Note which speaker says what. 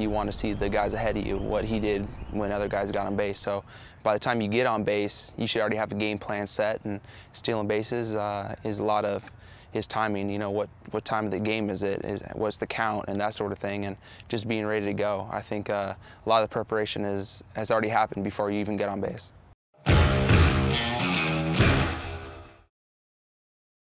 Speaker 1: you want to see the guys ahead of you, what he did when other guys got on base. So by the time you get on base, you should already have a game plan set, and stealing bases uh, is a lot of his timing. You know, what, what time of the game is it? Is, what's the count and that sort of thing, and just being ready to go. I think uh, a lot of the preparation is, has already happened before you even get on base.